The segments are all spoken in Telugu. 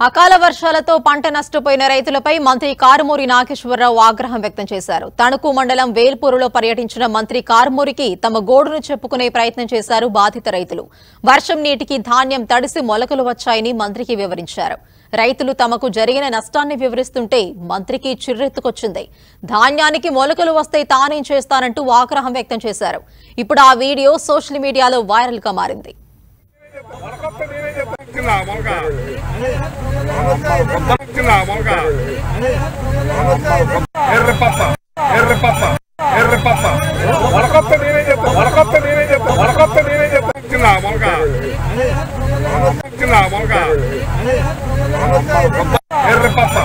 అకాల వర్షాలతో పంట నష్టపోయిన రైతులపై మంత్రి కారుమూరి నాగేశ్వరరావు ఆగ్రహం వ్యక్తం చేశారు. తణుకు మండలం వేల్పూరులో పర్యటించిన మంత్రి కారుమూరికి తమ గోడును చెప్పుకునే ప్రయత్నం చేశారు బాధిత రైతులు. వర్షం నీటికి ధాన్యం తడిసి మొలకలు వచ్చాయని మంత్రికి వివరించారు. రైతులు తమకు జరిగిన నష్టాన్ని వివరిస్తుంటే మంత్రికి చిర్రెత్తుకొచ్చింది. ధాన్యానికి మొలకలు వస్తే తానేం చేస్తానంటూ ఆగ్రహం వ్యక్తం చేశారు. ఇప్పుడు ఆ వీడియో సోషల్ మీడియాలో వైరల్గా మారింది. చెప్తున్నా మొలక చెప్తున్నా మొలక ఎర్ర పప్ప ఎర్ర పప్ప ఎర్ర పప్ప మొలకొత్త నేనే చెప్తా మొలకొత్త నేనే చెప్తా మొలకొత్త నేనే చెప్తున్నా మొలక చెప్తున్నా మొలక ఎర్ర పప్ప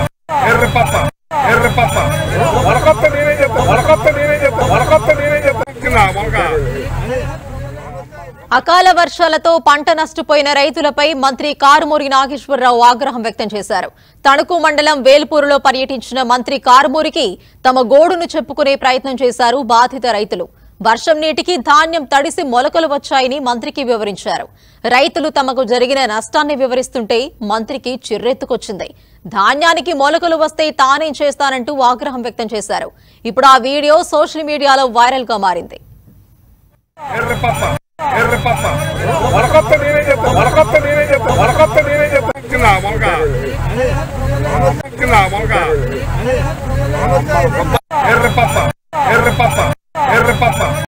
అకాల వర్షాలతో పంట నష్టపోయిన రైతులపై మంత్రి కారుమూరి నాగేశ్వరరావు ఆగ్రహం వ్యక్తం చేశారు. తణుకు మండలం వేల్పూరులో పర్యటించిన మంత్రి కారుమూరికి తమ గోడును చెప్పుకునే ప్రయత్నం చేశారు బాధిత రైతులు. వర్షం నీటికి ధాన్యం తడిసి మొలకలు వచ్చాయని మంత్రికి వివరించారు. రైతులు తమకు జరిగిన నష్టాన్ని వివరిస్తుంటే మంత్రికి చిర్రెత్తుకొచ్చింది. ధాన్యానికి మొలకలు వస్తే తానేం చేస్తానంటూ ఆగ్రహం వ్యక్తం చేశారు. ఇప్పుడు ఆ వీడియో సోషల్ మీడియాలో వైరల్గా మారింది ఎర్ర పప్ప ఎర్ర పప్ప మొలకొత్త నేనే చెప్తా మొలకొత్త నేనే చెప్తా మొలకొత్త నేనే చెప్తున్నా మొలక చెప్తున్నా మొలక